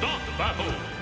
battle,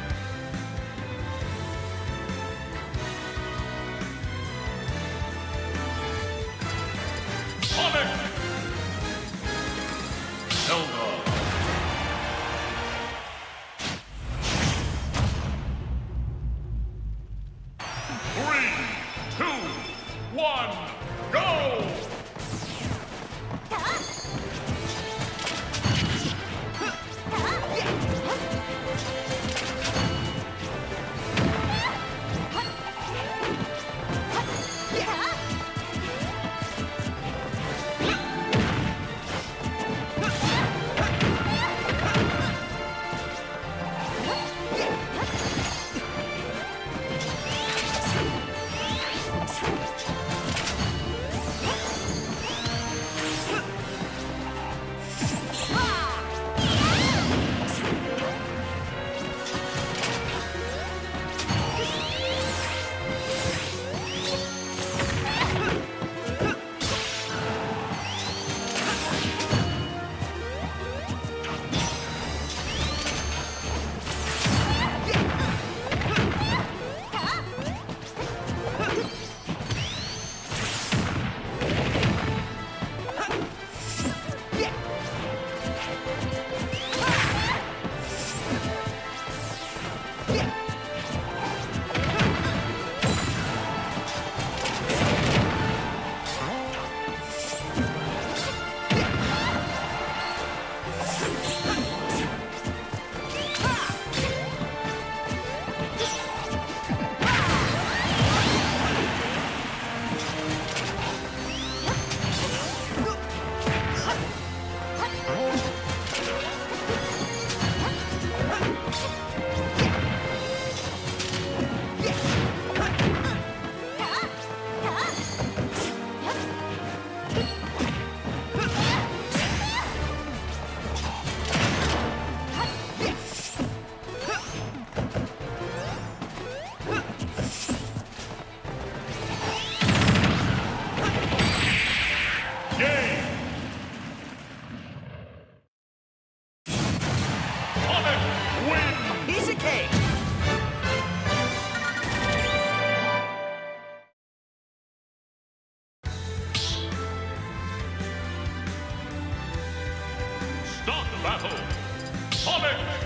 Sonic